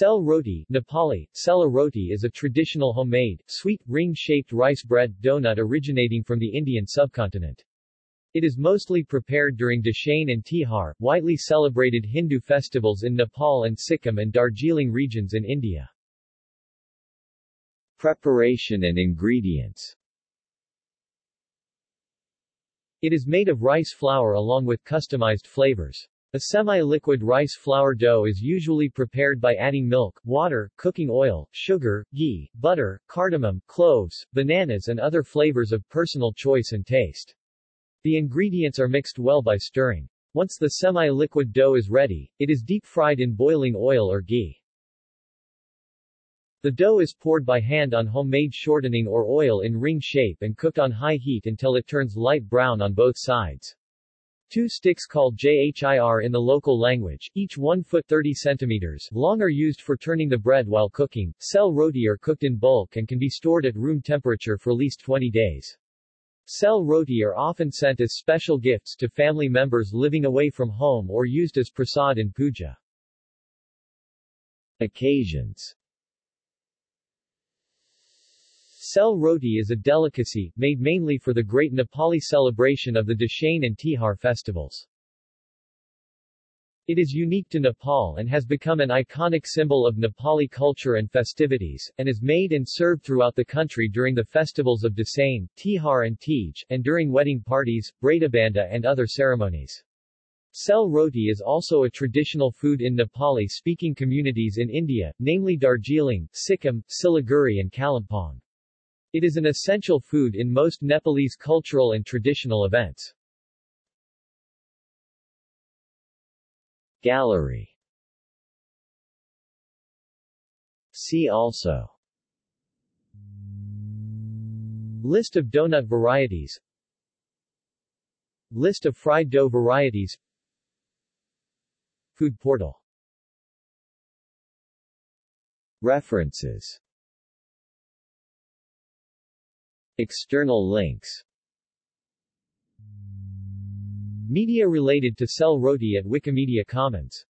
Sel roti Nepali, Sela roti is a traditional homemade, sweet, ring-shaped rice bread donut originating from the Indian subcontinent. It is mostly prepared during Dashain and Tihar, widely celebrated Hindu festivals in Nepal and Sikkim and Darjeeling regions in India. Preparation and ingredients It is made of rice flour along with customized flavors. A semi-liquid rice flour dough is usually prepared by adding milk, water, cooking oil, sugar, ghee, butter, cardamom, cloves, bananas and other flavors of personal choice and taste. The ingredients are mixed well by stirring. Once the semi-liquid dough is ready, it is deep-fried in boiling oil or ghee. The dough is poured by hand on homemade shortening or oil in ring shape and cooked on high heat until it turns light brown on both sides. Two sticks called jhir in the local language, each 1 foot 30 centimeters long are used for turning the bread while cooking. Sel roti are cooked in bulk and can be stored at room temperature for at least 20 days. Sel roti are often sent as special gifts to family members living away from home or used as prasad in puja. Occasions Sel roti is a delicacy, made mainly for the great Nepali celebration of the Dashain and Tihar festivals. It is unique to Nepal and has become an iconic symbol of Nepali culture and festivities, and is made and served throughout the country during the festivals of Dashain, Tihar and Teej, and during wedding parties, Bratabandha and other ceremonies. Sel roti is also a traditional food in Nepali-speaking communities in India, namely Darjeeling, Sikkim, Siliguri and Kalimpong. It is an essential food in most Nepalese cultural and traditional events. Gallery. See also. List of donut varieties. List of fried dough varieties. Food portal. References External links. Media related to Sel Roti at Wikimedia Commons